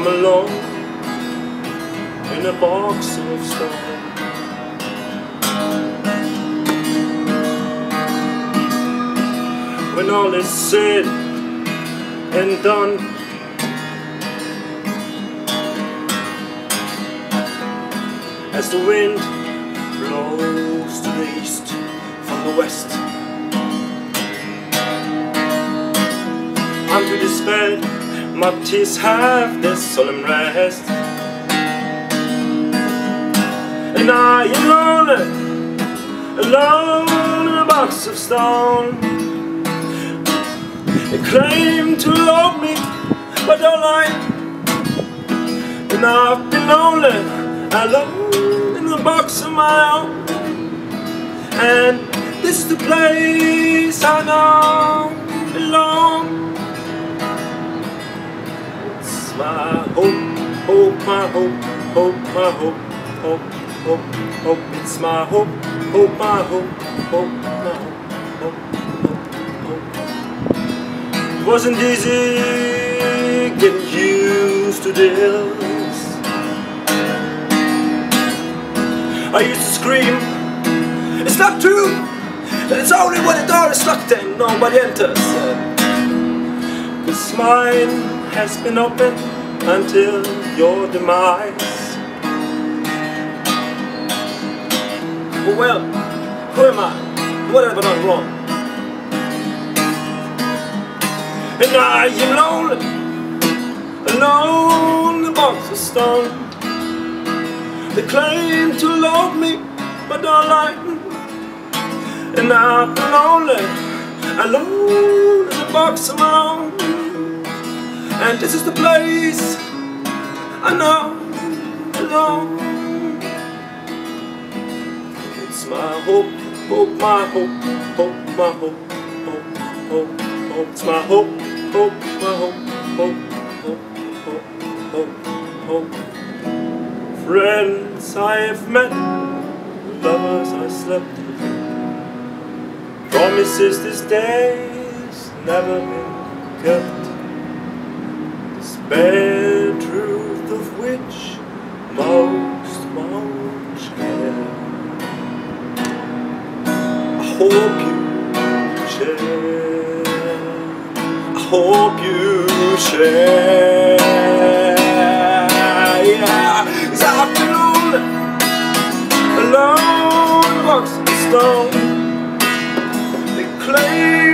I'm alone in a box of stone. When all is said and done, as the wind blows to the east from the west. Unto this bed, my tears have their solemn rest. And I am lonely, alone in a box of stone. They claim to love me, but don't lie. And I've been lonely, alone in a box of my own. And this is the place I know my hope, hope, my hope, hope, my hope, hope, hope, hope. It's my hope, hope, my hope, hope, my hope, hope, hope, hope. It wasn't easy getting used to this. I used to scream, it's not true, that it's only when the door is locked and nobody enters. Cause mine has been open until your demise. Well, who am I? What have I done wrong? And I am lonely, alone in the box of stone. They claim to love me, but don't like me. And I'm lonely, alone in the box own. And this is the place I know alone. It's my hope, hope, my hope, hope, my hope, hope, hope, hope. It's my hope, hope, my hope, hope, hope, hope, hope, hope. Friends I have met, lovers I slept with. Promises these days never been kept. This bare truth of which most won't care. I hope you share. I hope you share. Yeah, been lonely, alone, box of stone. They claim